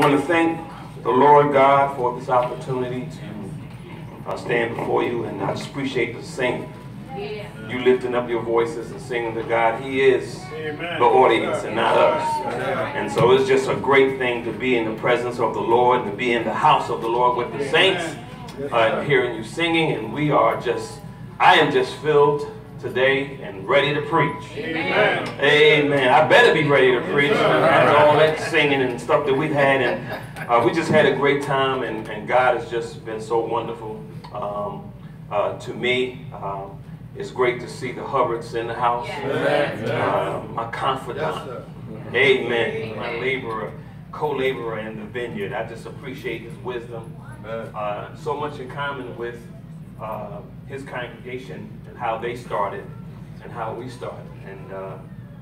want to thank the Lord God for this opportunity to uh, stand before you, and I just appreciate the singing. You lifting up your voices and singing to God. He is the audience and not us. And so it's just a great thing to be in the presence of the Lord and to be in the house of the Lord with the saints uh, hearing you singing. And we are just, I am just filled today and ready to preach. Amen. Amen. I better be ready to preach after all that singing and stuff that we've had. And uh, we just had a great time, and, and God has just been so wonderful um, uh, to me. Um, it's great to see the Hubbards in the house. Uh, my confidant. Amen. My laborer, co-laborer in the vineyard. I just appreciate his wisdom. Uh, so much in common with uh, his congregation and how they started and how we started. And uh,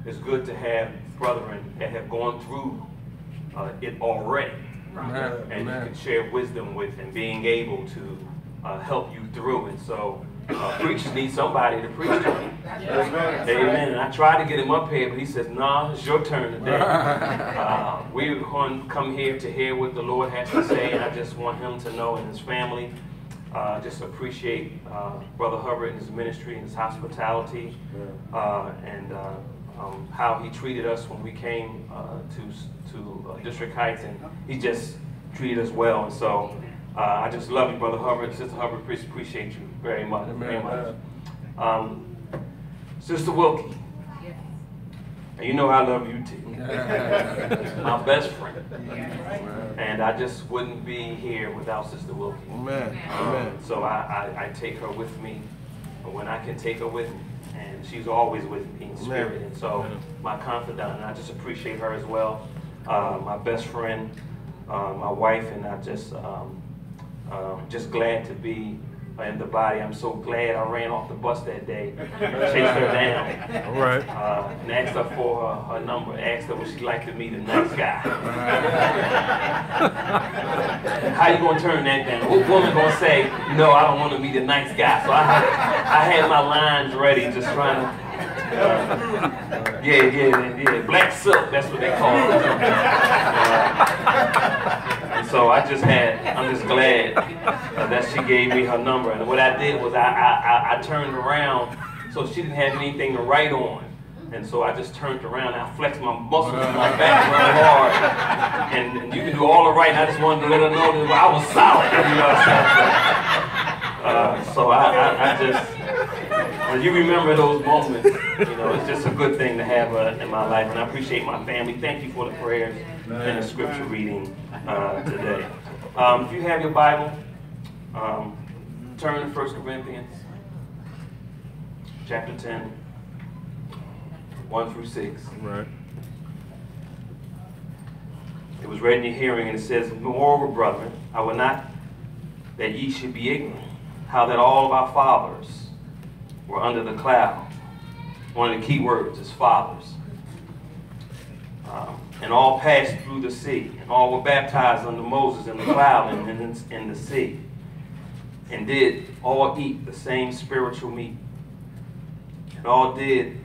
it's good to have brethren that have gone through uh, it already. Amen. And Amen. you can share wisdom with and being able to uh, help you through. And so uh, preachers need somebody to preach to. Amen. Amen. And I tried to get him up here, but he says, nah, it's your turn today. Uh, we're going to come here to hear what the Lord has to say, and I just want him to know and his family uh, just appreciate uh, Brother Hubbard and his ministry and his hospitality uh, and uh, um, how he treated us when we came uh, to, to uh, District Heights and he just treated us well. And so I just love you, Brother Hubbard. Sister Hubbard, appreciate you very much. Very much. Um, Sister Wilke. And you know I love you too. My best friend. And I just wouldn't be here without Sister Wilke. Amen. Um, so I, I, I, take her with me when I can take her with me. And she's always with me in spirit. Amen. And so my confidant, and I just appreciate her as well. Uh, my best friend, uh, my wife, and I just um, uh, just glad to be in the body. I'm so glad I ran off the bus that day, chased her down. All right. Uh, and asked her for her, her number, asked her would she like to meet a nice guy. How you gonna turn that down? What woman gonna say, no, I don't want to meet a nice guy? So I had, I had my lines ready, just trying to. Uh, yeah, yeah, yeah. Black silk, that's what they call it. Uh, so I just had, I'm just glad uh, that she gave me her number. And what I did was I, I, I, turned around so she didn't have anything to write on. And so I just turned around and I flexed my muscles in my back real hard. And, you can do all the writing. I just wanted to let her know that I was solid. You know, what I'm uh, so I, I, I just, when you remember those moments, you know, it's just a good thing to have uh, in my life. And I appreciate my family. Thank you for the prayers and the scripture reading uh, today. Um, if you have your Bible, um, turn to 1 Corinthians chapter 10, 1 through 6. Right. It was read in your hearing, and it says, Moreover, brethren, I will not that ye should be ignorant, how that all of our fathers were under the cloud. One of the key words is fathers. Um, and all passed through the sea, and all were baptized under Moses in the cloud and in, in the sea, and did all eat the same spiritual meat, and all did,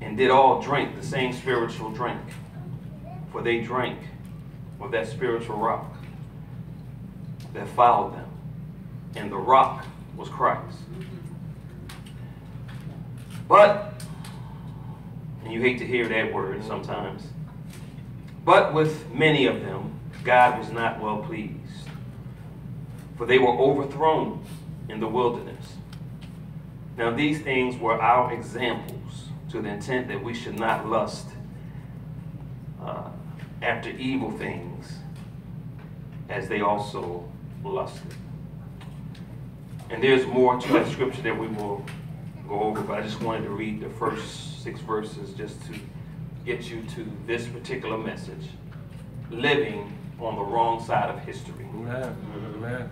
and did all drink the same spiritual drink, for they drank of that spiritual rock that followed them, and the rock was Christ. But and you hate to hear that word sometimes. But with many of them, God was not well pleased, for they were overthrown in the wilderness. Now, these things were our examples to the intent that we should not lust uh, after evil things as they also lusted. And there's more to that scripture that we will go over, but I just wanted to read the first six verses just to get you to this particular message. Living on the wrong side of history. Amen. Amen.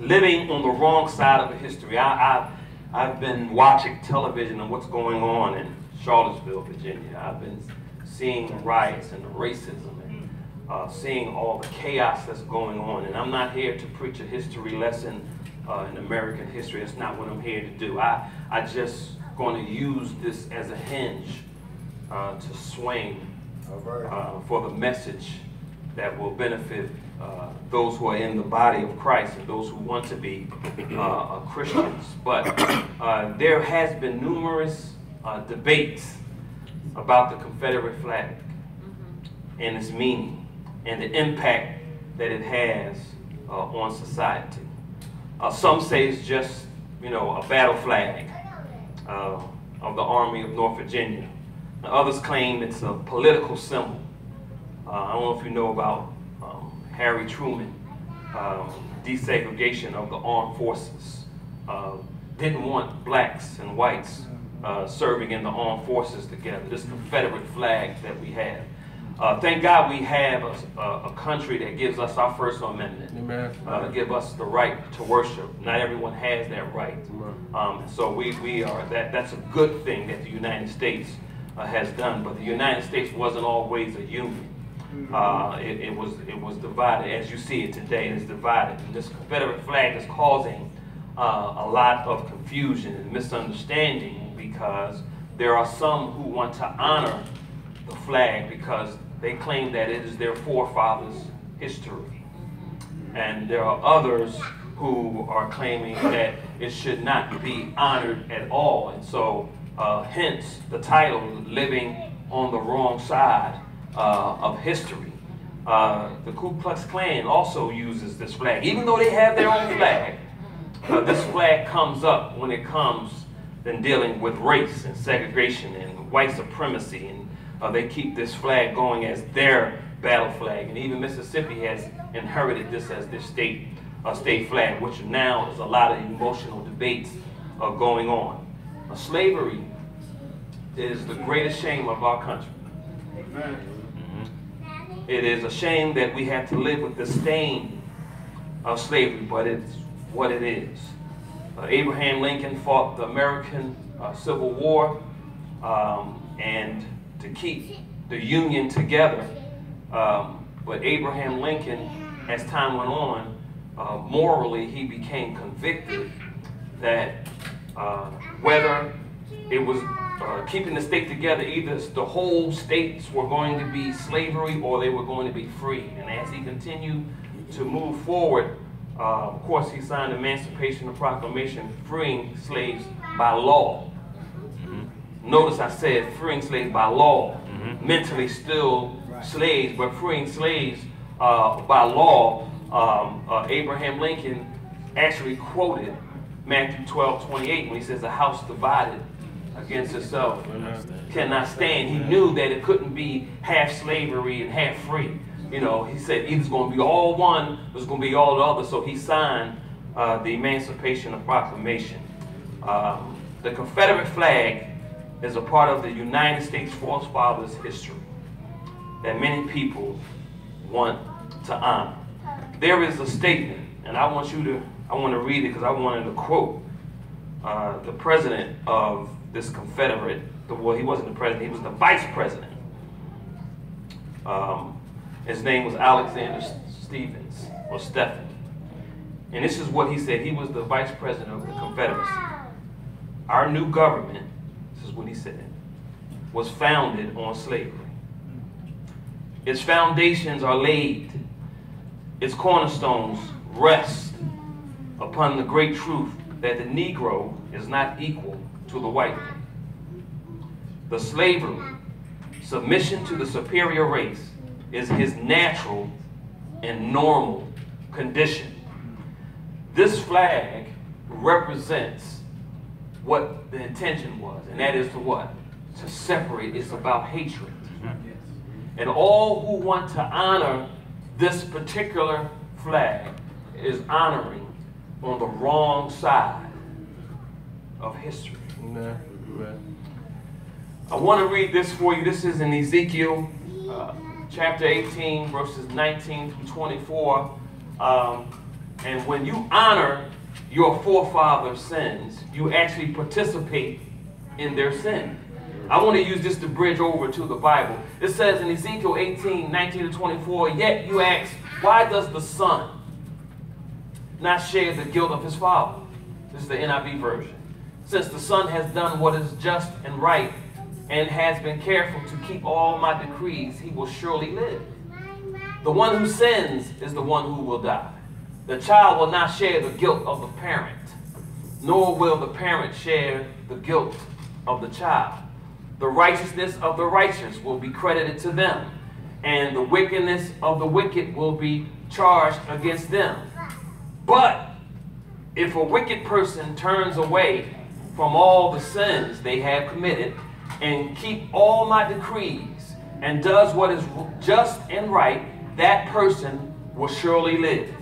Living on the wrong side of history. I, I, I've been watching television and what's going on in Charlottesville, Virginia. I've been seeing the riots and the racism and uh, seeing all the chaos that's going on. And I'm not here to preach a history lesson uh, in American history. That's not what I'm here to do. I, I just going to use this as a hinge uh, to swing uh, for the message that will benefit uh, those who are in the body of Christ and those who want to be uh, Christians. But uh, there has been numerous uh, debates about the Confederate flag mm-hmm. and its meaning and the impact that it has uh, on society. Uh, some say it's just, you know, a battle flag of the Army of North Virginia. others claim it's a political symbol. I don't know if you know about Harry Truman, um, desegregation of the armed forces, uh, didn't want blacks and whites uh, serving in the armed forces together, this Confederate flag that we have. Uh, thank God we have a, a, country that gives us our First Amendment, uh, give us the right to worship. Not everyone has that right. Um, so we, we are, that, that's a good thing that the United States uh, has done, but the United States wasn't always a union. Uh, it, it, was it was divided as you see it today. It's divided. And this Confederate flag is causing uh, a lot of confusion and misunderstanding because there are some who want to honor the flag because they claim that it is their forefathers' history. And there are others who are claiming that it should not be honored at all. And so, uh, hence the title, Living on the Wrong Side uh, of history. Uh, the Ku Klux Klan also uses this flag. Even though they have their own flag, uh, this flag comes up when it comes in dealing with race and segregation and white supremacy. And uh, they keep this flag going as their battle flag. And even Mississippi has inherited this as their state, uh, state flag, which now is a lot of emotional debates uh, going on. slavery is the greatest shame of our country. It is a shame that we have to live with the stain of slavery, but it's what it is. Uh, Abraham Lincoln fought the American uh, Civil War um, and to keep the Union together. Um, but Abraham Lincoln, as time went on, uh, morally he became convicted that uh, whether it was uh, keeping the state together, either the whole states were going to be slavery or they were going to be free. And as he continued to move forward, uh, of course, he signed the Emancipation Proclamation freeing slaves by law. Notice I said freeing slaves by law, mm-hmm. mentally still right. slaves, but freeing slaves uh, by law. Um, uh, Abraham Lincoln actually quoted Matthew 12, 28 when he says, A house divided against itself cannot stand. He knew that it couldn't be half slavery and half free. You know, he said either going to be all one or it's going to be all the other. So he signed uh, the Emancipation Proclamation. Um, the Confederate flag is a part of the United States forefathers' history that many people want to honor. There is a statement, and I want you to, I want to read it because I wanted to quote uh, the president of this Confederate, the, well, he wasn't the president, he was the vice president. Um, his name was Alexander Stephens, or Stephen. And this is what he said. He was the vice president of the Confederacy. Our new government, is what he said, was founded on slavery. Its foundations are laid, its cornerstones rest upon the great truth that the Negro is not equal to the white man. The slavery, submission to the superior race, is his natural and normal condition. This flag represents what the intention was, and that is to what? To separate. It's about hatred. And all who want to honor this particular flag is honoring on the wrong side of history. I want to read this for you. This is in Ezekiel uh, chapter 18, verses 19 through 24. Um, and when you honor your forefathers' sins, you actually participate in their sin. I want to use this to bridge over to the Bible. It says in Ezekiel 18, 19 to 24, Yet you ask, why does the son not share the guilt of his father? This is the NIV version since the Son has done what is just and right and has been careful to keep all my decrees, he will surely live. The one who sins is the one who will die. The child will not share the guilt of the parent, nor will the parent share the guilt of the child. The righteousness of the righteous will be credited to them, and the wickedness of the wicked will be charged against them. But if a wicked person turns away from all the sins they have committed and keep all my decrees and does what is just and right, that person will surely live.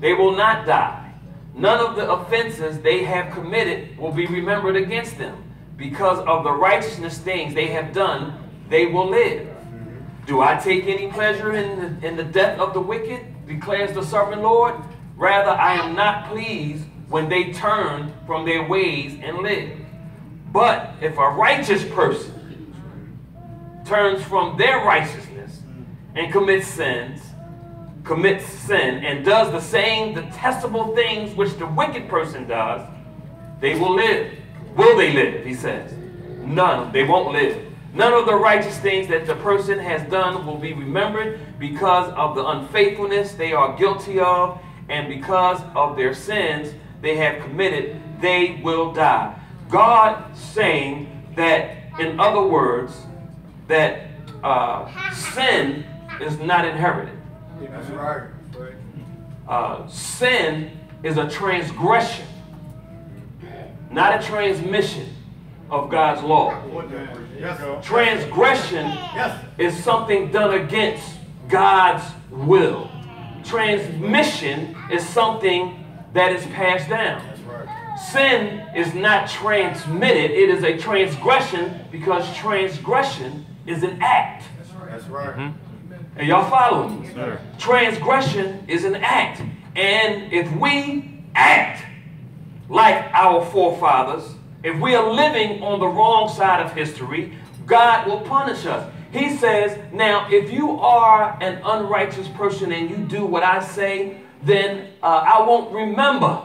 They will not die. None of the offenses they have committed will be remembered against them. Because of the righteousness things they have done, they will live. Do I take any pleasure in the, in the death of the wicked? declares the sovereign Lord. Rather, I am not pleased when they turn from their ways and live. But if a righteous person turns from their righteousness and commits sins, commits sin, and does the same detestable things which the wicked person does, they will live. Will they live? He says. None. They won't live. None of the righteous things that the person has done will be remembered because of the unfaithfulness they are guilty of and because of their sins they have committed, they will die. God saying that, in other words, that uh, sin is not inherited. That's right. Uh, sin is a transgression, not a transmission of God's law. Yes. Transgression Yes. is something done against God's will. Transmission is something that is passed down. Right. Sin is not transmitted, it is a transgression because transgression is an act. That's right. Are y'all following me? Sir. Transgression is an act. And if we act like our forefathers, if we are living on the wrong side of history, God will punish us. He says, now, if you are an unrighteous person and you do what I say, then uh, I won't remember.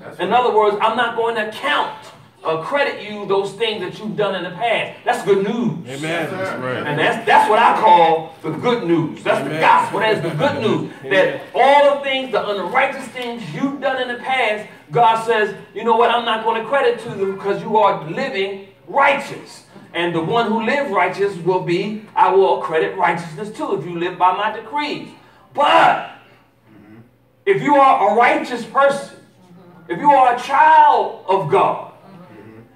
That's In right. other words, I'm not going to count or credit you those things that you've done in the past. That's good news. Amen. Yes. That's right. And that's that's what I call the good news. That's the gospel. That's the good news. That all the things, the unrighteous things you've done in the past, God says, you know what, I'm not going to credit to them because you are living righteous. And the one who lives righteous will be, I will credit righteousness too if you live by my decrees. But if you are a righteous person, if you are a child of God,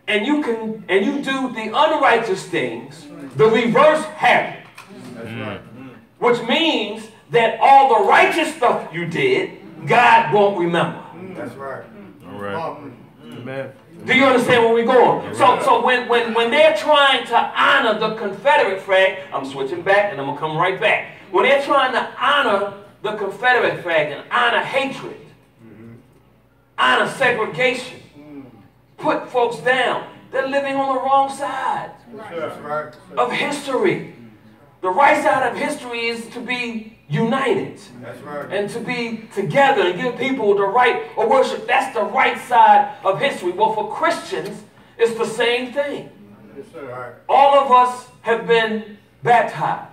and you can and you do the unrighteous things, the reverse happens. That's right. Mm-hmm. Which means that all the righteous stuff you did, God won't remember. That's right. All right. Amen. Do you understand where we're going? So, so when, when, when they're trying to honor the Confederate flag, I'm switching back and I'm going to come right back. When they're trying to honor the Confederate flag and honor hatred, mm-hmm. honor segregation, put folks down, they're living on the wrong side right. of history. The right side of history is to be united That's right. and to be together and give people the right of worship. That's the right side of history. Well, for Christians, it's the same thing. Right. All of us have been baptized.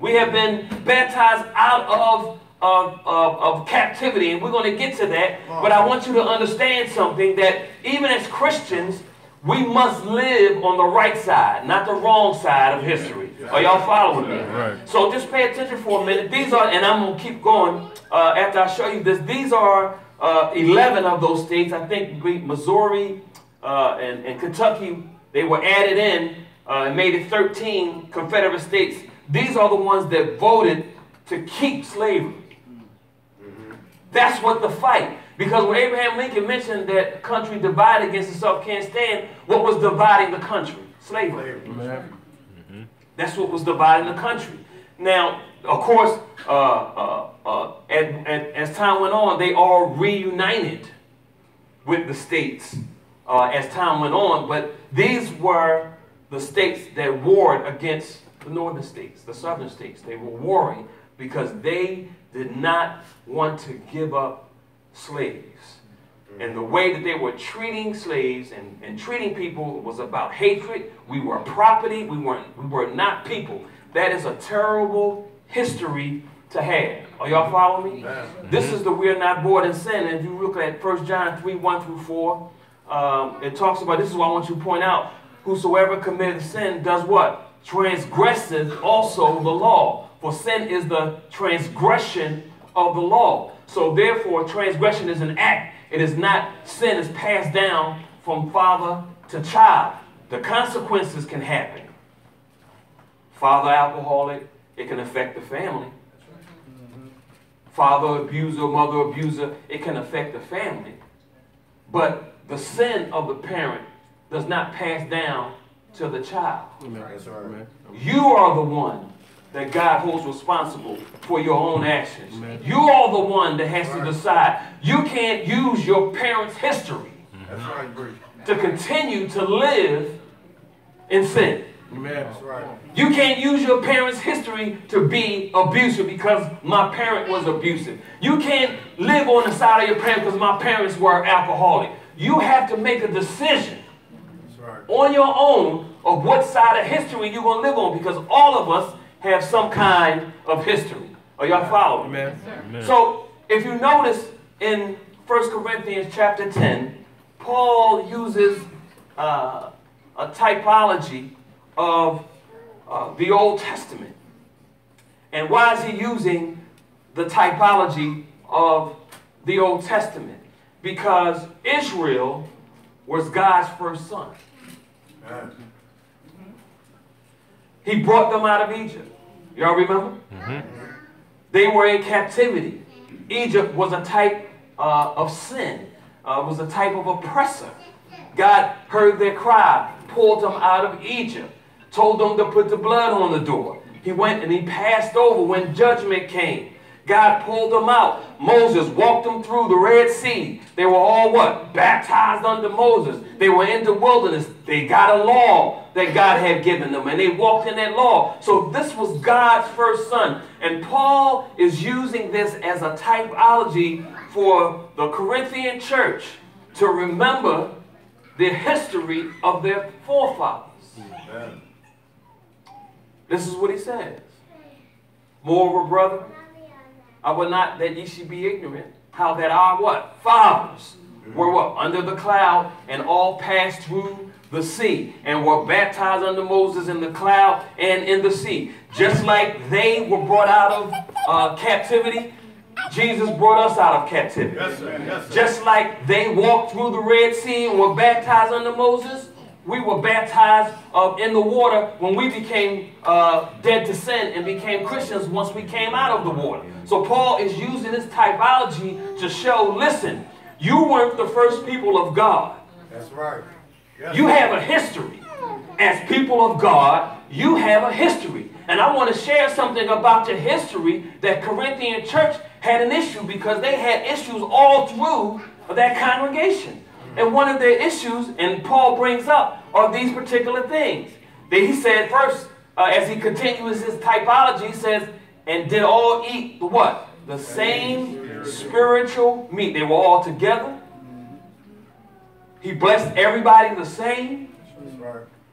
We have been baptized out of, of, of, of captivity, and we're going to get to that. But I want you to understand something that even as Christians, we must live on the right side, not the wrong side of history. Are y'all following me? Right. So just pay attention for a minute. These are, and I'm going to keep going uh, after I show you this. These are uh, 11 of those states. I think Missouri uh, and, and Kentucky, they were added in uh, and made it 13 Confederate states. These are the ones that voted to keep slavery. That's what the fight. Because when Abraham Lincoln mentioned that country divided against itself can't stand, what was dividing the country? Slavery. Amen. That's what was dividing the country. Now, of course, uh, uh, uh, as, as, as time went on, they all reunited with the states uh, as time went on. But these were the states that warred against the northern states, the southern states. They were warring because they did not want to give up slaves. And the way that they were treating slaves and, and treating people was about hatred. We were property. We weren't. We were not people. That is a terrible history to have. Are y'all following me? This is the we're not born in sin. And if you look at 1 John 3 1 through 4, um, it talks about this is what I want you to point out. Whosoever committeth sin does what? Transgresseth also the law. For sin is the transgression of the law. So therefore, transgression is an act. It is not sin is passed down from father to child. The consequences can happen. Father alcoholic, it can affect the family. Father abuser, mother abuser, it can affect the family. But the sin of the parent does not pass down to the child. That's right. You are the one that God holds responsible for your own actions. You are the one that has to decide. You can't use your parents' history mm-hmm. That's right, to continue to live in sin. Amen. Right. You can't use your parents' history to be abusive because my parent was abusive. You can't live on the side of your parents because my parents were alcoholic. You have to make a decision That's right. on your own of what side of history you're going to live on because all of us have some kind of history. Are y'all following? Amen. Amen. So, if you notice in 1 Corinthians chapter 10, Paul uses uh, a typology of uh, the Old Testament. And why is he using the typology of the Old Testament? Because Israel was God's first son. He brought them out of Egypt. Y'all remember? They were in captivity. Egypt was a type uh, of sin, uh, was a type of oppressor. God heard their cry, pulled them out of Egypt, told them to put the blood on the door. He went and he passed over when judgment came. God pulled them out. Moses walked them through the Red Sea. They were all what? Baptized under Moses. They were in the wilderness. They got a law that God had given them and they walked in that law. So this was God's first son. And Paul is using this as a typology for the Corinthian church to remember the history of their forefathers. Amen. This is what he says. Moreover, brother, I would not that ye should be ignorant how that our what? Fathers were what? Under the cloud and all passed through the sea and were baptized under Moses in the cloud and in the sea. Just like they were brought out of uh, captivity, Jesus brought us out of captivity. Yes, sir. Yes, sir. Just like they walked through the Red Sea and were baptized under Moses, we were baptized uh, in the water when we became uh, dead to sin and became Christians once we came out of the water. So Paul is using this typology to show, listen, you weren't the first people of God. That's right. Yes, You have a history. As people of God, you have a history. And I want to share something about your history that Corinthian church had an issue because they had issues all through that congregation. And one of their issues, and Paul brings up, are these particular things. That he said first, uh, as he continues his typology, he says, and did all eat the what? The same spiritual meat. They were all together. He blessed everybody the same.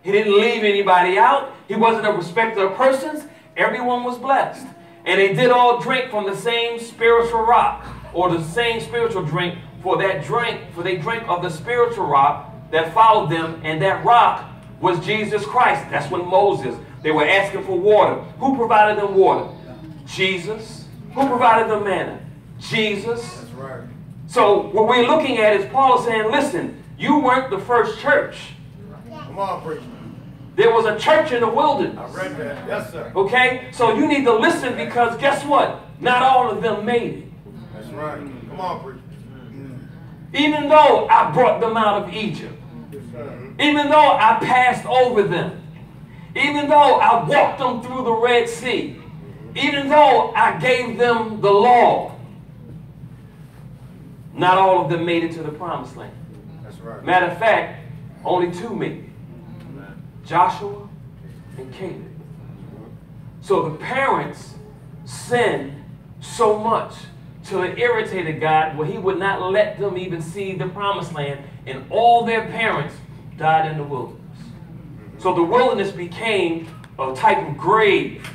He didn't leave anybody out. He wasn't a respecter of persons. Everyone was blessed. And they did all drink from the same spiritual rock, or the same spiritual drink, for that drink, for they drank of the spiritual rock that followed them, and that rock was Jesus Christ. That's when Moses, they were asking for water. Who provided them water? Jesus. Who provided them manna? Jesus. That's right. So what we're looking at is Paul saying, listen, you weren't the first church. Come on, preacher. There was a church in the wilderness. I read that. Yes, sir. Okay? So you need to listen because guess what? Not all of them made it. That's right. Come on, preacher. Even though I brought them out of Egypt. Even though I passed over them. Even though I walked them through the Red Sea. Even though I gave them the law. Not all of them made it to the promised land. That's right. Matter of fact, only two made it. Joshua and Caleb. So the parents sinned so much till it irritated God where he would not let them even see the promised land and all their parents died in the wilderness. So the wilderness became a type of grave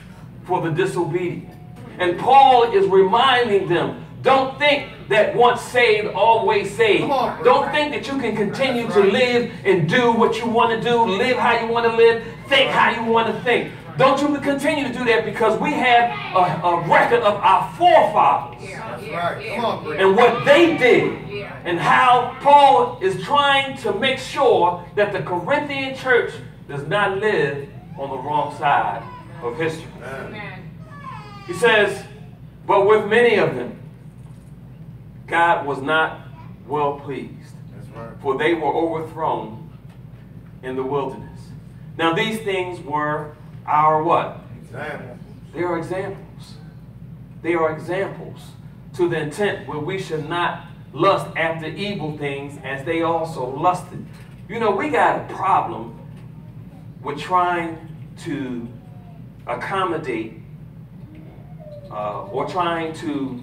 for the disobedient. And Paul is reminding them don't think that once saved, always saved. on, Don't think that you can continue to live and do what you want to do, live how you want to live, think how you want to think. Don't you continue to do that because we have a, a record of our forefathers That's right. Come on, and what they did and how Paul is trying to make sure that the Corinthian church does not live on the wrong side of history. Amen. He says, but with many of them, God was not well pleased, That's right. for they were overthrown in the wilderness. Now these things were our what? Example. They are examples. They are examples to the intent where we should not lust after evil things as they also lusted. You know, we got a problem with trying to accommodate uh, or trying to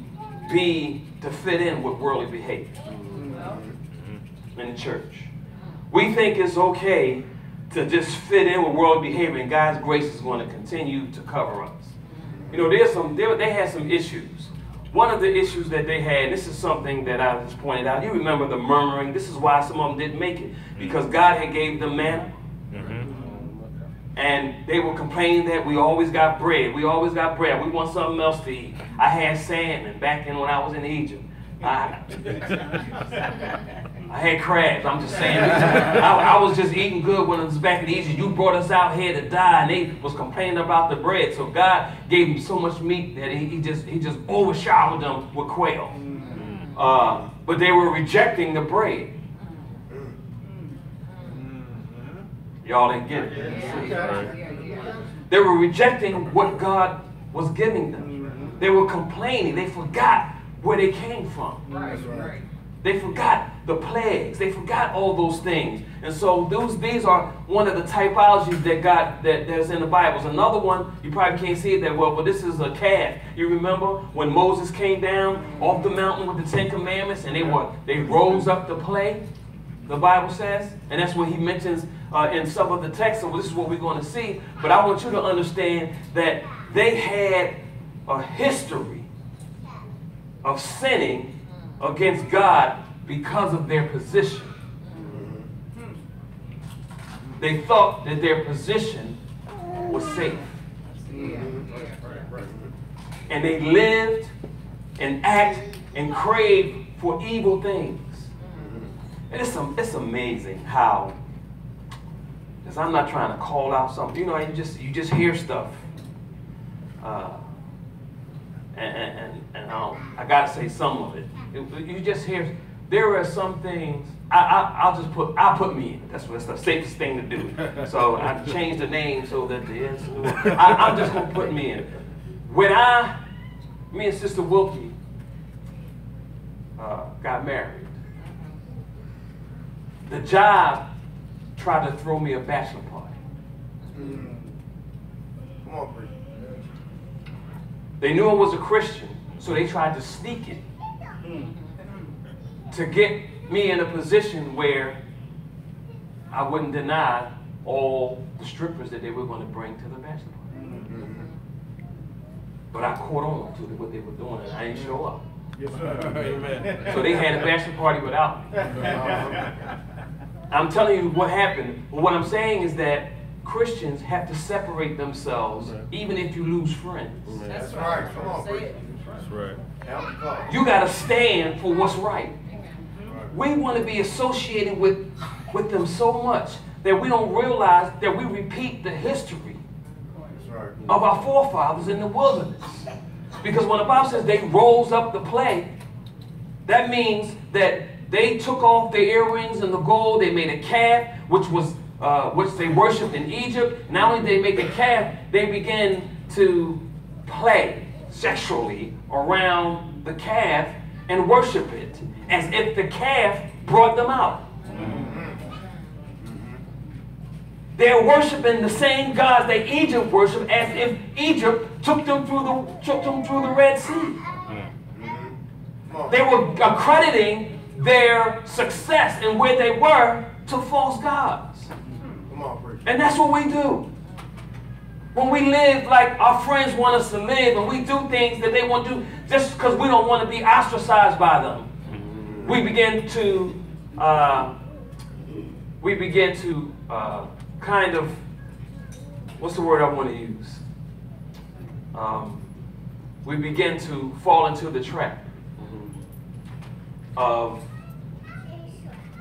be to fit in with worldly behavior in the church. We think it's okay to just fit in with world behavior, and God's grace is going to continue to cover us. You know, there's some they, they had some issues. One of the issues that they had, this is something that I just pointed out. You remember the murmuring. This is why some of them didn't make it mm-hmm. because God had gave them manna. Mm-hmm. And they were complaining that we always got bread. We always got bread. We want something else to eat. I had salmon back in when I was in Egypt. I, I had crabs. I'm just saying. I, I was just eating good when I was back in Egypt. You brought us out here to die, and they was complaining about the bread. So God gave them so much meat that he, he just he just overshadowed them with quail. Uh, but they were rejecting the bread. Y'all didn't get it. They were rejecting what God was giving them. They were complaining. They forgot where they came from. That's right. They forgot the plagues. They forgot all those things. And so those these are one of the typologies that God that, that's in the Bible. Another one, you probably can't see it that well, but this is a calf. You remember when Moses came down off the mountain with the Ten Commandments and they were they rose up to play, the Bible says. And that's what he mentions uh, in some of the texts. So this is what we're going to see. But I want you to understand that they had a history of sinning against God because of their position. They thought that their position was safe. And they lived and act and craved for evil things. And it's, it's amazing how, because I'm not trying to call out something, you know, you just you just hear stuff. Uh, and, and, and, and I'll, I gotta say some of it. It- You just hear, there are some things, I, I, I'll just put, I'll put me in. That's what's the safest thing to do. So I changed the name so that the, ends- I, I'm just gonna put me in. When I, me and Sister Wilke uh, got married, the job tried to throw me a bachelor party. Come on, preacher. They knew I was a Christian, so they tried to sneak it to get me in a position where I wouldn't deny all the strippers that they were going to bring to the bachelor party. But I caught on to what they were doing, and I didn't show up. Yes, sir. So they had a bachelor party without me. I'm telling you what happened. But what I'm saying is that Christians have to separate themselves, even if you lose friends. That's right. Come on, preacher. That's right. Help the cause. You got to stand for what's right. We want to be associated with, with them so much that we don't realize that we repeat the history right. of our forefathers in the wilderness. Because when the Bible says they rose up the play, that means that they took off the earrings and the gold, they made a calf, which was uh, which they worshipped in Egypt. Not only did they make a calf, they began to play sexually around the calf and worship it as if the calf brought them out. They're worshiping the same gods that Egypt worshiped as if Egypt took them through the took them through the Red Sea. They were accrediting their success and where they were to false gods. And that's what we do. when we live like our friends want us to live and we do things that they want to do just because we don't want to be ostracized by them, we begin to uh, we begin to uh, kind of what's the word I want to use? Um, we begin to fall into the trap of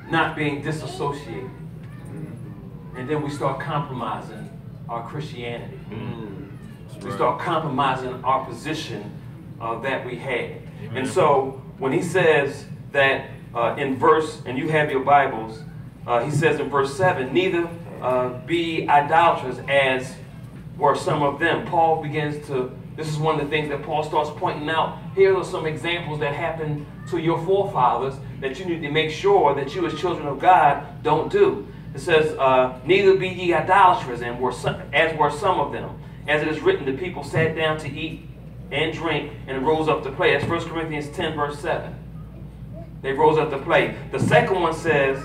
not being disassociated. And then we start compromising our Christianity. We start compromising our position uh, that we had. And so when he says that uh, in verse, and you have your Bibles, uh, he says in verse 7, neither uh, be idolaters as were some of them. Paul begins to, this is one of the things that Paul starts pointing out. Here are some examples that happened to your forefathers that you need to make sure that you as children of God don't do. It says, uh, neither be ye idolaters, and were some, as were some of them. As it is written, the people sat down to eat and drink and rose up to play. That's 1 Corinthians 10, verse 7. They rose up to play. The second one says,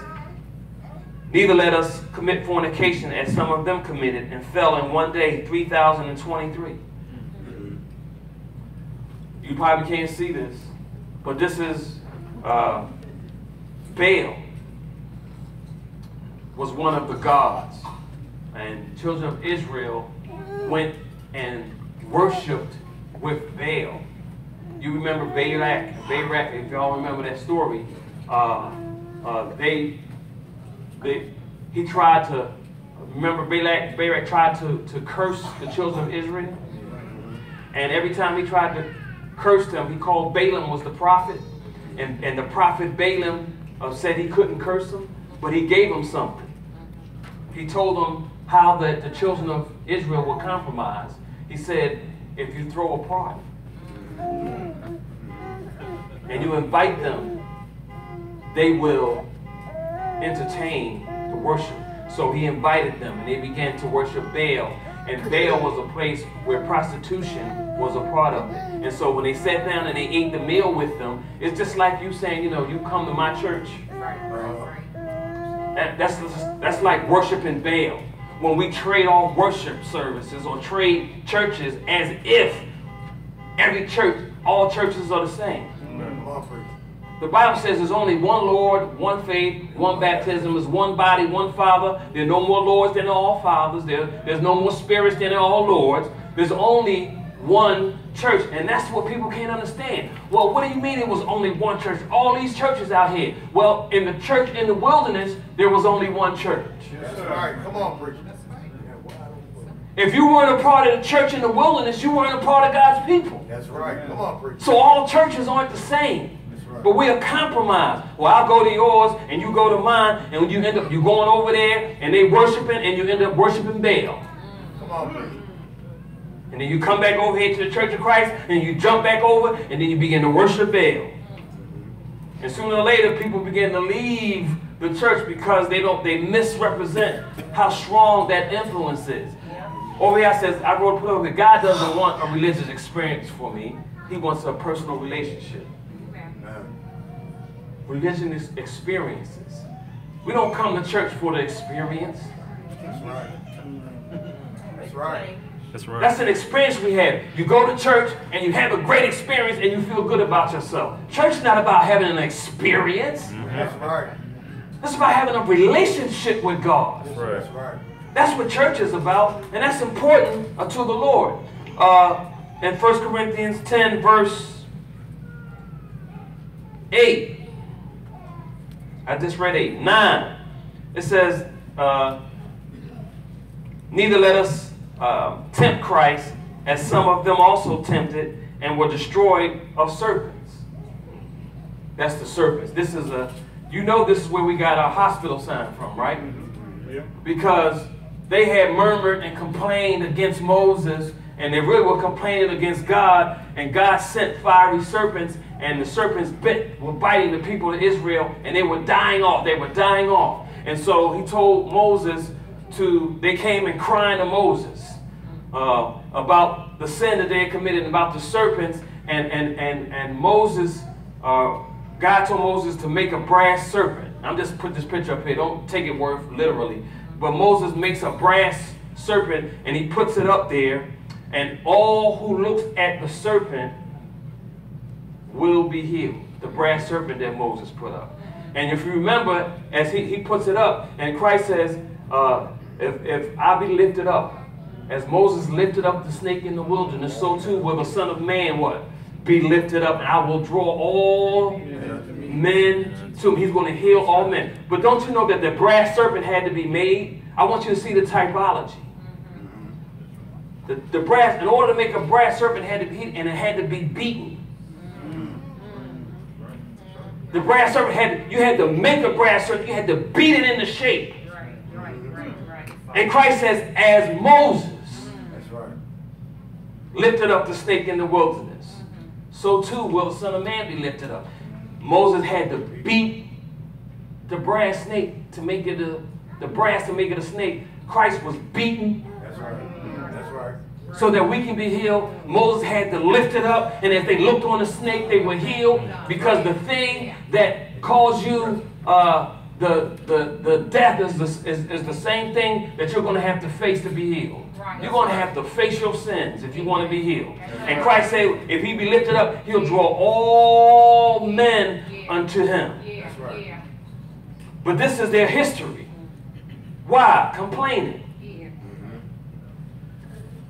Neither let us commit fornication as some of them committed and fell in one day 3,023. You probably can't see this, but this is uh, Baal was one of the gods. And the children of Israel went and worshipped with Baal. You remember Balak, Balak, if y'all remember that story, uh, uh, they, they, he tried to, remember Balak, Balak tried to, to curse the children of Israel? And every time he tried to curse them, he called Balaam was the prophet. And, and the prophet Balaam uh, said he couldn't curse them, but he gave them something. He told them how that the children of Israel were compromised. He said, if you throw a party and you invite them, they will entertain the worship. So he invited them and they began to worship Baal. And Baal was a place where prostitution was a part of it. And so when they sat down and they ate the meal with them, it's just like you saying, you know, you come to my church. That, that's, that's like worshiping Baal. When we trade off worship services or trade churches as if every church, all churches are the same. The Bible says there's only one Lord, one faith, one baptism, there's one body, one Father. There are no more Lords than all fathers. There, there's no more spirits than all Lords. There's only one church. And that's what people can't understand. Well, what do you mean it was only one church? All these churches out here. Well, in the church in the wilderness, there was only one church. That's right. Come on, preacher. If you weren't a part of the church in the wilderness, you weren't a part of God's people. That's right. Come on, preacher. So all churches aren't the same. But we are compromised. Well, I'll go to yours and you go to mine, and you end up you going over there and they worshiping and you end up worshiping Baal. Come on, preacher. And then you come back over here to the Church of Christ and you jump back over and then you begin to worship Baal. And sooner or later people begin to leave the church because they don't they misrepresent how strong that influence is. Over here I says, I wrote put over here, God doesn't want a religious experience for me. He wants a personal relationship. Religion is experiences. We don't come to church for the experience. That's right. That's right. That's right. That's an experience we have. You go to church and you have a great experience and you feel good about yourself. Church is not about having an experience. That's right. It's about having a relationship with God. That's right. That's right. That's what church is about, and that's important uh, to the Lord. Uh, in 1 Corinthians 10, verse 8, I just read 8. 9, it says, uh, Neither let us uh, tempt Christ, as some of them also tempted and were destroyed of serpents. That's the serpents. This is a, you know, this is where we got our hospital sign from, right? Because they had murmured and complained against Moses, and they really were complaining against God, and God sent fiery serpents, and the serpents bit, were biting the people of Israel, and they were dying off. They were dying off. And so he told Moses to, they came and crying to Moses uh, about the sin that they had committed, about the serpents, and, and, and, and Moses, uh, God told Moses to make a brass serpent. I'm just put this picture up here. Don't take it word literally. But Moses makes a brass serpent and he puts it up there, and all who looks at the serpent will be healed. The brass serpent that Moses put up. And if you remember, as he, he puts it up, and Christ says, uh, if, if I be lifted up, as Moses lifted up the snake in the wilderness, so too will the Son of Man what? Be lifted up, and I will draw all men to him. He's going to heal all men. But don't you know that the brass serpent had to be made? I want you to see the typology. The, the brass, in order to make a brass serpent, had to be, and it had to be beaten. The brass serpent had, you had to make a brass serpent, you had to beat it into shape. And Christ says, as Moses. Lifted up the snake in the wilderness, so too will the Son of Man be lifted up. Moses had to beat the brass snake to make it a, the brass to make it a snake. Christ was beaten That's right. That's right. so that we can be healed. Moses had to lift it up, and as they looked on the snake, they were healed because the thing that caused you uh, the, the, the death is the, is, is the same thing that you're going to have to face to be healed. You're going to have to face your sins if you want to be healed. And Christ said, if he be lifted up, he'll draw all men unto him. That's right. But this is their history. Why? Complaining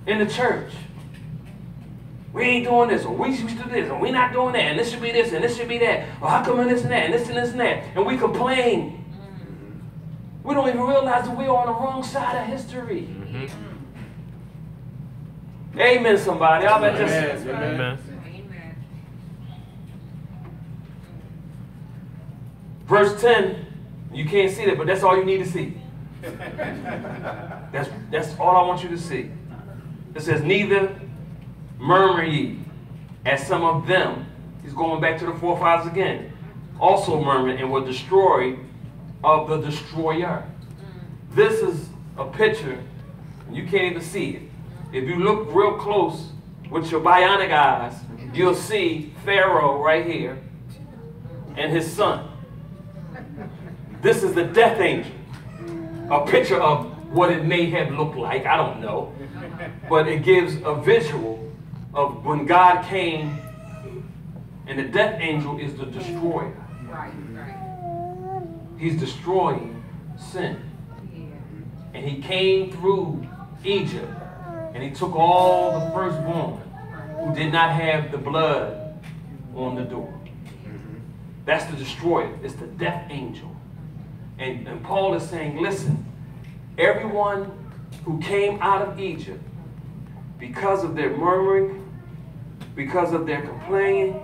in the church. We ain't doing this, or we used to do this, and we not doing that, and this should be this, and this should be that. Or how come this and that, and this and this and that? And we complain. We don't even realize that we're on the wrong side of history. Mm-hmm. Amen, somebody. I bet just Amen. verse 10, you can't see that, but that's all you need to see. That's that's all I want you to see. It says, Neither murmur ye, as some of them, he's going back to the forefathers again, also murmured and were destroyed of the destroyer. Mm. This is a picture, and you can't even see it. If you look real close with your bionic eyes, you'll see Pharaoh right here and his son. This is the death angel. A picture of what it may have looked like. I don't know. But it gives a visual of when God came, and the death angel is the destroyer. Right, right. He's destroying sin. And he came through Egypt and he took all the firstborn who did not have the blood on the door. Mm-hmm. That's the destroyer. It's the death angel. And, and Paul is saying, listen, everyone who came out of Egypt because of their murmuring, because of their complaining,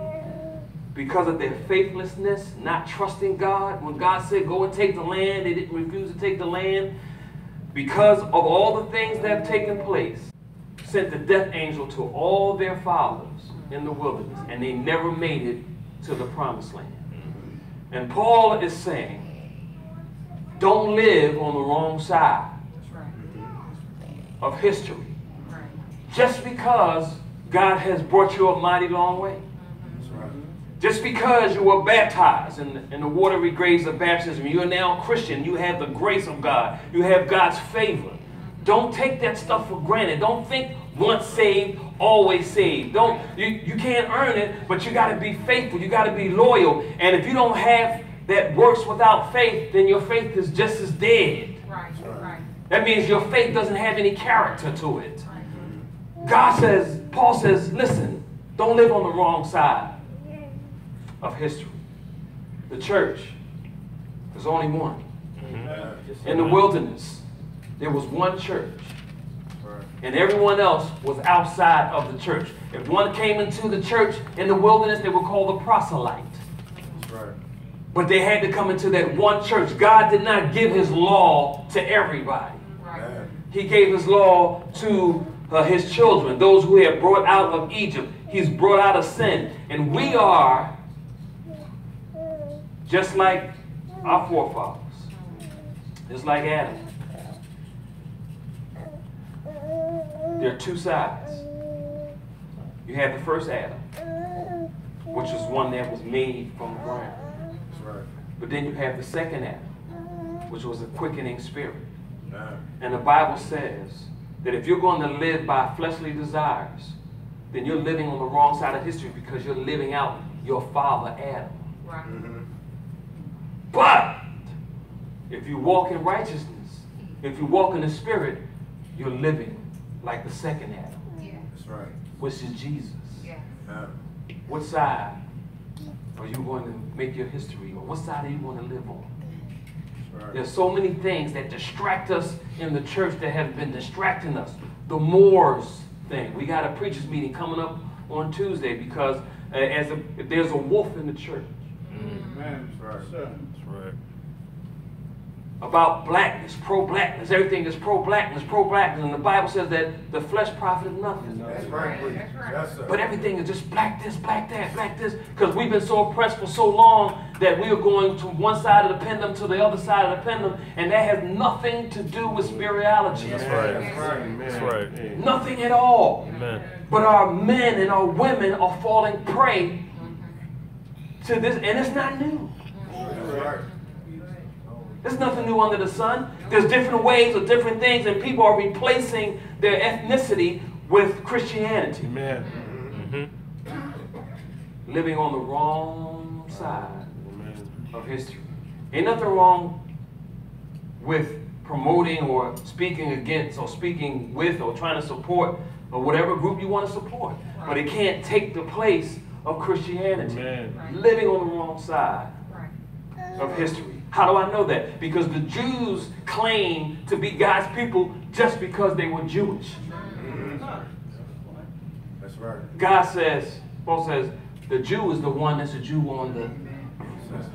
because of their faithlessness, not trusting God. When God said, go and take the land, they didn't refuse to take the land. Because of all the things that have taken place, sent the death angel to all their fathers in the wilderness, and they never made it to the promised land. And Paul is saying, don't live on the wrong side of history. Just because God has brought you a mighty long way. Just because you were baptized in, in the watery graves of baptism, you are now a Christian. You have the grace of God. You have God's favor. Don't take that stuff for granted. Don't think once saved, always saved. Don't you, you can't earn it, but you got to be faithful. You got to be loyal. And if you don't have that works without faith, then your faith is just as dead. Right, right. That means your faith doesn't have any character to it. God says, Paul says, listen, don't live on the wrong side of history. The church, there's only one. In the wilderness, there was one church. And everyone else was outside of the church. If one came into the church in the wilderness, they were called a proselyte. That's right. But they had to come into that one church. God did not give his law to everybody. Right. He gave his law to uh, his children, those who he had brought out of Egypt. He's brought out of sin. And we are just like our forefathers, just like Adam. There are two sides. You have the first Adam, which is one that was made from the ground. Right. But then you have the second Adam, which was a quickening spirit. Man. And the Bible says that if you're going to live by fleshly desires, then you're living on the wrong side of history because you're living out your father Adam. Right. Mm-hmm. But if you walk in righteousness, if you walk in the spirit, you're living like the second Adam, Yeah. That's right. which is Jesus. Yeah. Yeah. What side are you going to make your history on? What side are you going to live on? Right. There's so many things that distract us in the church that have been distracting us. The Moors thing. We got a preachers meeting coming up on Tuesday because uh, as a, if there's a wolf in the church Amen. That's right. That's right. about blackness, pro-blackness, everything is pro-blackness, pro-blackness, and the Bible says that the flesh profiteth nothing. That's right. That's right. Yes, sir. But everything is just black this, black that, black this, because we've been so oppressed for so long that we are going from one side of the pendulum to the other side of the pendulum, and that has nothing to do with spirituality. That's That's right. right. That's right. Nothing at all. Amen. But our men and our women are falling prey to this, and it's not new. There's nothing new under the sun. There's different ways of different things, and people are replacing their ethnicity with Christianity, Amen. Mm-hmm. living on the wrong side Amen. of history. Ain't nothing wrong with promoting or speaking against or speaking with or trying to support or whatever group you want to support. But it can't take the place of Christianity. Amen. Living on the wrong side Right. of history. How do I know that? Because the Jews claim to be God's people just because they were Jewish. That's right. God says, Paul says, the Jew is the one that's a Jew on the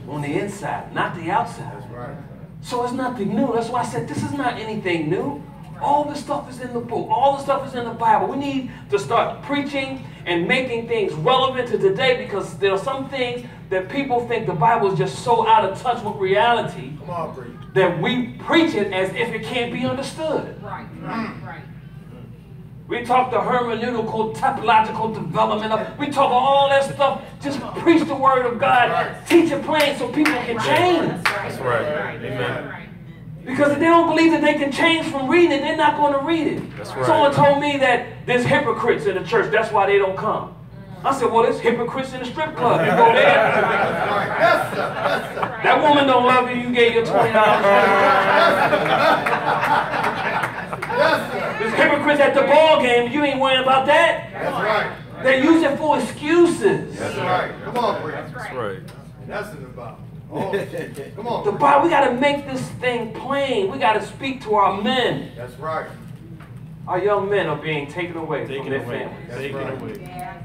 on the inside, not the outside. That's right. So it's nothing new. That's why I said this is not anything new. All this stuff is in the book. All the stuff is in the Bible. We need to start preaching and making things relevant to today because there are some things that people think the Bible is just so out of touch with reality Come on, preach. that we preach it as if it can't be understood. Right. Mm. Right. Right. We talk the hermeneutical, typological development of, we talk all that stuff. Just preach the word of God. Teach it plain so people can change. That's right. That's Amen. Right. Because if they don't believe that they can change from reading it, they're not going to read it. That's right. Someone told me that there's hypocrites in the church. That's why they don't come. I said, well, there's hypocrites in the strip club. You go there. Yes, sir. Yes, sir. That woman don't love you. You gave your twenty dollars. Yes, sir. There's hypocrites at the ball game. You ain't worrying about that. That's right. They use it for excuses. That's right. Come on, preach. That's That's right. right. That's in the Bible. Oh, come on. The preach. Bible, we got to make this thing plain. We got to speak to our men. That's right. Our young men are being taken away Take from it their away. families. That's Take right. it away. Yeah.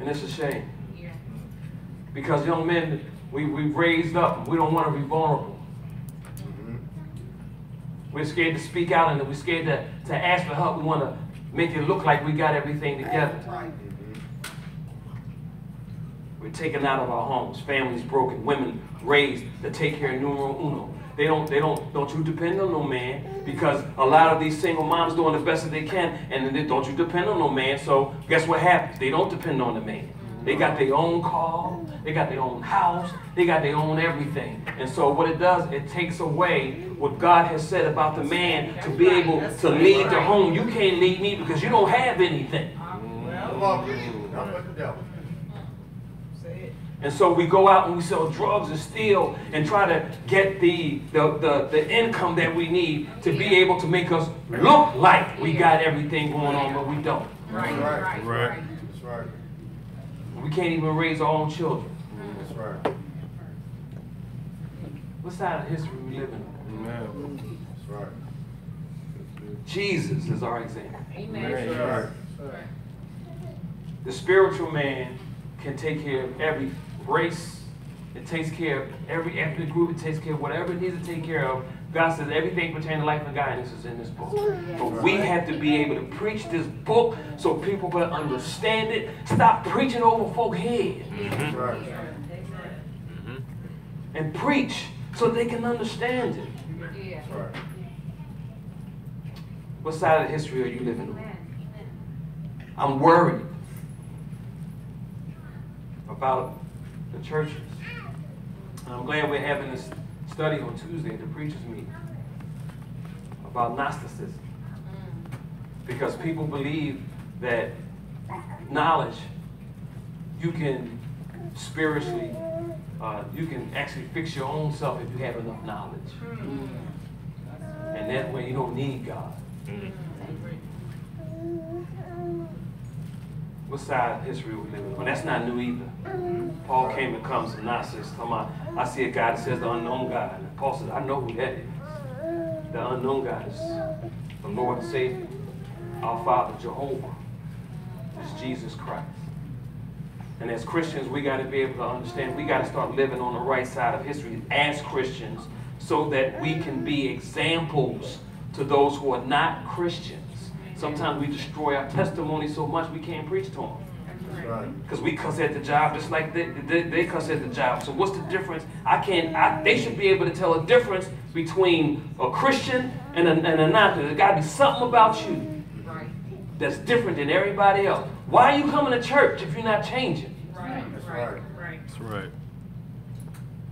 And it's a shame. Yeah. Because young men, we, we've raised up. We don't want to be vulnerable. Mm-hmm. We're scared to speak out and we're scared to, to ask for help. We want to make it look like we got everything together. Right. We're taken out of our homes, families broken, women raised to take care of numero uno. They don't, they don't, don't you depend on no man because a lot of these single moms doing the best that they can and then they don't you depend on no man. So guess what happens? They don't depend on the man. They got their own car, they got their own house, they got their own everything. And so what it does, it takes away what God has said about the man to be able to lead the home. You can't lead me because you don't have anything. Come on, preach. Don't let the devil. And so we go out and we sell drugs and steal and try to get the, the, the, the income that we need to be able to make us look like we got everything going on, but we don't. Right. Right. Right. Right. Right. That's right. We can't even raise our own children. That's right. What side of history we living on? Amen. That's right. Jesus is our example. Amen. Amen. That's right. The spiritual man can take care of every race. It takes care of every ethnic group. It takes care of whatever it needs to take care of. God says everything pertaining to life and godliness is in this book. But we have to be able to preach this book so people can understand it. Stop preaching over folk head That's right. Mm-hmm. and preach so they can understand it. Yeah. Right. What side of history are you living on? I'm worried about the churches. And I'm glad we're having this study on Tuesday at the preachers meeting about Gnosticism. Because people believe that knowledge, you can spiritually, uh, you can actually fix your own self if you have enough knowledge. And that way you don't need God. What side of history we living on? That's not new either. Paul came and comes from Gnostics. Come on, I see a guy that says the unknown God. And Paul says, I know who that is. The unknown God is the Lord and Savior, our Father Jehovah. It's Jesus Christ. And as Christians, we got to be able to understand, we got to start living on the right side of history as Christians so that we can be examples to those who are not Christians. Sometimes we destroy our testimony so much we can't preach to them. That's right. Because we cuss at the job just like they, they, they cuss at the job. So what's the difference? I can't, I, they should be able to tell a difference between a Christian and a, and a non-Christian. There's got to be something about you that's different than everybody else. Why are you coming to church if you're not changing? Right. That's Right. right. Right. That's right.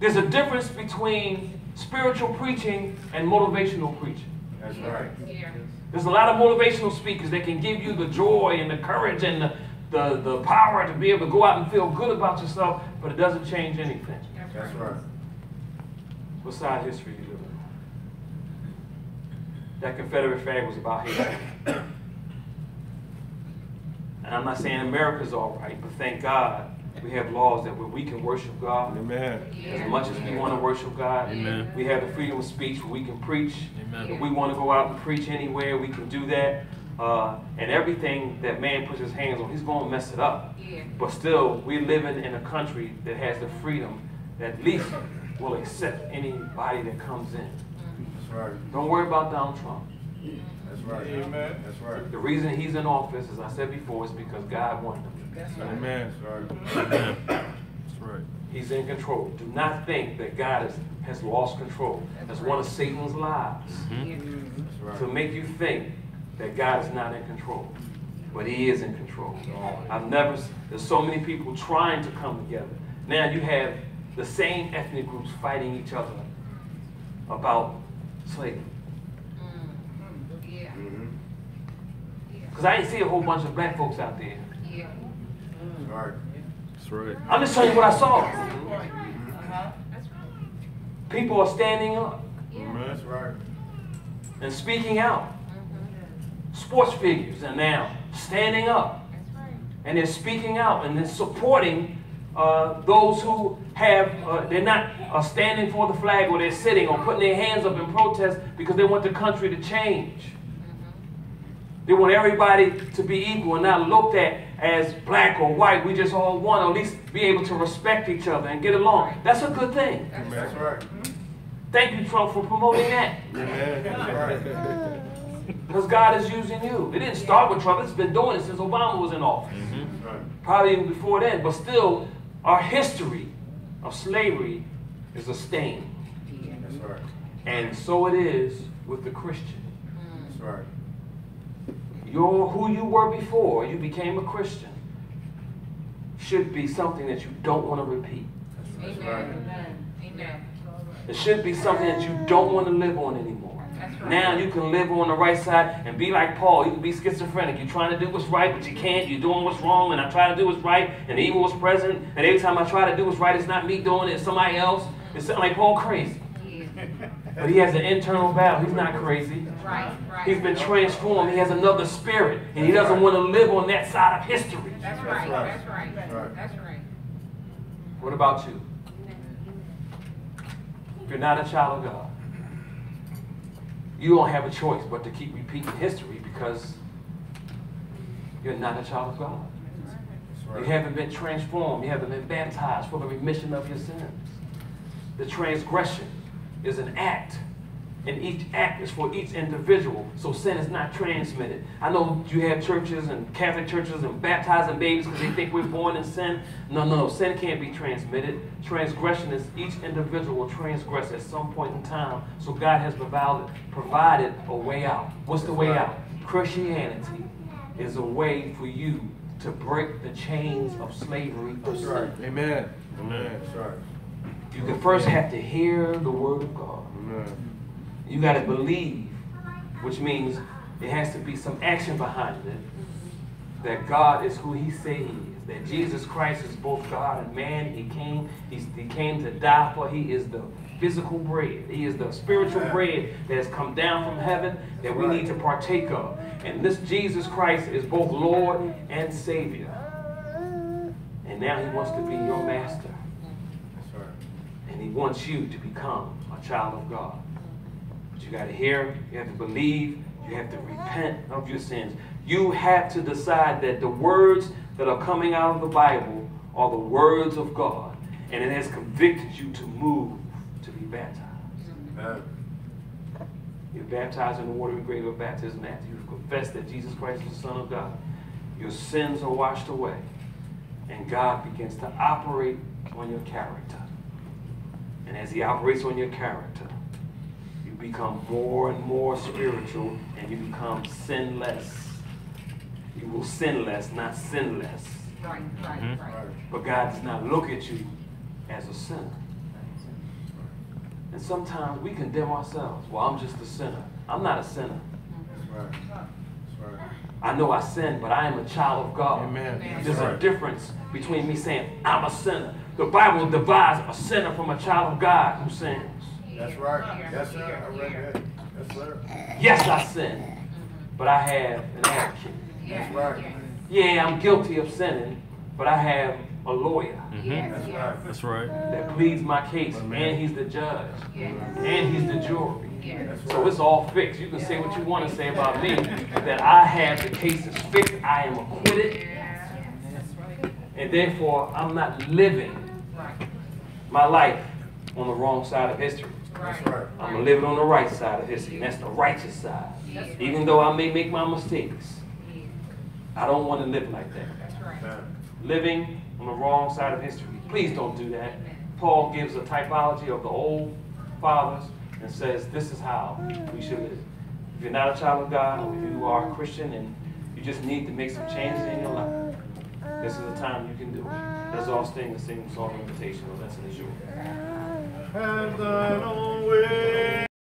There's a difference between spiritual preaching and motivational preaching. That's right. Yeah. There's a lot of motivational speakers that can give you the joy and the courage and the, the, the power to be able to go out and feel good about yourself, but it doesn't change anything. That's right. What side of history you live on? That Confederate flag was about hate. And I'm not saying America's all right, but thank God we have laws that where we can worship God Amen. as much as we want to worship God. Amen. We have the freedom of speech where we can preach. Amen. If we want to go out and preach anywhere, we can do that. Uh, and everything that man puts his hands on, he's going to mess it up. Yeah. But still, we're living in a country that has the freedom that at least will accept anybody that comes in. That's right. Don't worry about Donald Trump. That's right. Amen. That's right. The reason he's in office, as I said before, is because God wanted him. Amen. That's right. Amen. That's right. He's in control. Do not think that God has, has lost control. That's one of Satan's lies. Yeah. That's To make you think that God is not in control. But he is in control. I've never, there's so many people trying to come together. Now you have the same ethnic groups fighting each other about slavery. Mm. Yeah. Mhm. Because I didn't see a whole bunch of black folks out there. Yeah. That's right. That's right. I'm just telling you what I saw. That's right. People are standing up Yeah. That's right. and speaking out. Sports figures are now standing up and they're speaking out and they're supporting uh, those who have, uh, they're not uh, standing for the flag or they're sitting or putting their hands up in protest because they want the country to change. They want everybody to be equal and not looked at as black or white. We just all want to at least be able to respect each other and get along. That's a good thing. That's right. Mm-hmm. Thank you, Trump, for promoting that. Amen. That's right. Because God is using you. It didn't start with Trump. It's been doing it since Obama was in office. Mm-hmm. That's right. Probably even before then. But still, our history of slavery is a stain. That's right. And so it is with the Christian. That's right. Your, who you were before you became a Christian should be something that you don't want to repeat. That's right. Amen. Amen. It should be something that you don't want to live on anymore. That's right. Now you can live on the right side and be like Paul. You can be schizophrenic. You're trying to do what's right, but you can't. You're doing what's wrong, and I try to do what's right, and evil was present. And every time I try to do what's right, it's not me doing it, it's somebody else. It's something like Paul crazy. Yeah. But he has an internal battle. He's not crazy. Right. Right. He's been transformed. He has another spirit, and he doesn't want to live on that side of history. That's right. right. That's right. That's right. That's right. What about you? If you're not a child of God, you don't have a choice but to keep repeating history because you're not a child of God. You haven't been transformed. You haven't been baptized for the remission of your sins. The transgression is an act, and each act is for each individual, so sin is not transmitted. I know you have churches and Catholic churches and baptizing babies because they think we're born in sin. No, no, no, sin can't be transmitted. Transgression is each individual will transgress at some point in time, so God has provided, provided a way out. What's the way out? Christianity is a way for you to break the chains of slavery of sin. Amen. Amen. That's right. You can first have to hear the word of God. You got to believe, which means It has to be some action behind it. That God is who He say He is. That Jesus Christ is both God and man. He came. He came to die for. He is the physical bread. He is the spiritual bread that has come down from heaven that we need to partake of. And this Jesus Christ is both Lord and Savior. And now He wants to be your master. And he wants you to become a child of God. But you got to hear, you have to believe, you have to repent of your sins. You have to decide that the words that are coming out of the Bible are the words of God. And it has convicted you to move to be baptized. Amen. You're baptized in the water of greater baptism after you've confessed that Jesus Christ is the Son of God. Your sins are washed away. And God begins to operate on your character. And as He operates on your character, you become more and more spiritual and you become sinless. You will sin less, not sinless. Right, right, Mhm. right. Right. But God does not look at you as a sinner. And sometimes we condemn ourselves. Well, I'm just a sinner. I'm not a sinner. That's right. That's right. I know I sin, but I am a child of God. Amen. There's That's a difference between me saying I'm a sinner. The Bible divides a sinner from a child of God who sins. That's right. Yes, sir. I read that. Yes, sir. Yes, I sin, but I have an advocate. That's right. Yeah, I'm guilty of sinning, but I have a lawyer Mhm. That's right. That's right. that pleads my case, and he's the judge, and he's the jury. yes. That's So it's all fixed. You can say what you want to say about me, that I have the cases fixed, I am acquitted, that's right. and therefore I'm not living Right, my life on the wrong side of history. Right. right. I'm gonna live it on the right side of history, and that's the righteous side. Yes, Even though I may make my mistakes, I don't want to live like that. that's right. Living on the wrong side of history. Please don't do that. Paul gives a typology of the old fathers and says this is how we should live. If you're not a child of God, or if you are a Christian and you just need to make some changes in your life, this is the time you can do it. Let's all sing the sing song invitation. The lesson is yours. Have thine own way.